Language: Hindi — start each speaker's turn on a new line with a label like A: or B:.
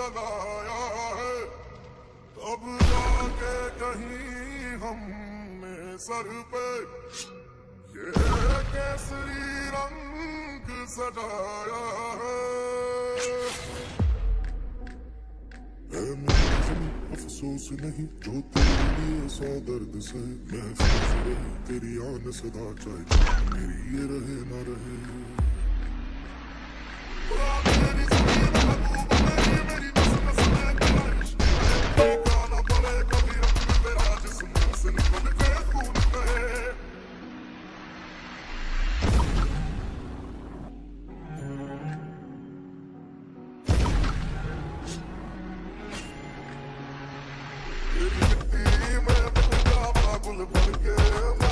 A: चलाया है। तब जाके कहीं हम में सर पे ये केसरी रंग सजाया है। अफसोस नहीं, जो तेरे लिए सौ दर्द से महसूस रहे, तेरी आन सदा चाहे, मेरी ये रहे ना रहे। girl.